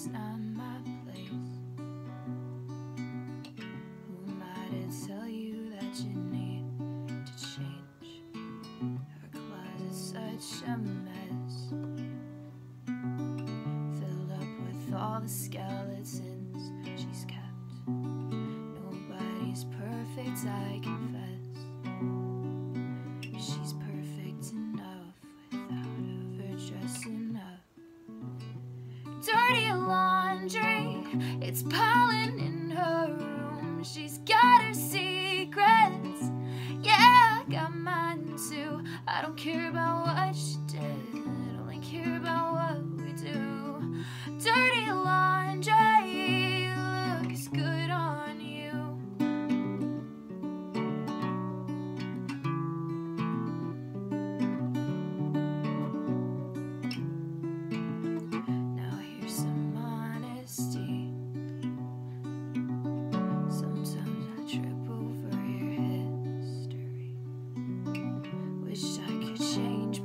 it's not my place. Who am I to tell you that you need to change? Our closet's such a mess, filled up with all the skeletons she's kept. Nobody's perfect, I confess. She's perfect enough without up dirty laundry, it's piling in her room. She's got her secrets, yeah, I got mine too. I don't care about what she did, I only care about what we do.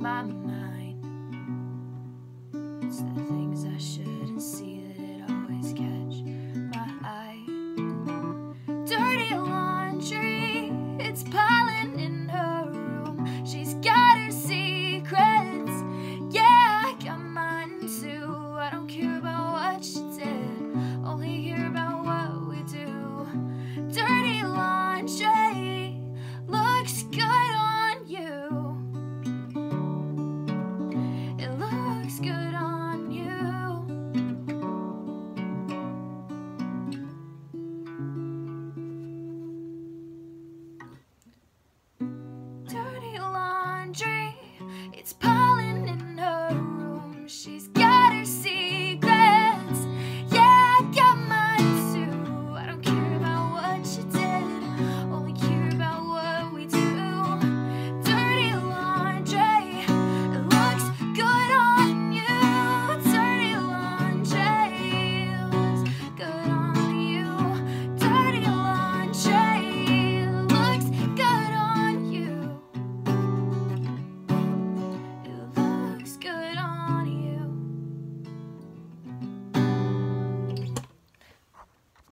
my mind. It's the things I shouldn't see that always catch my eye. Dirty laundry.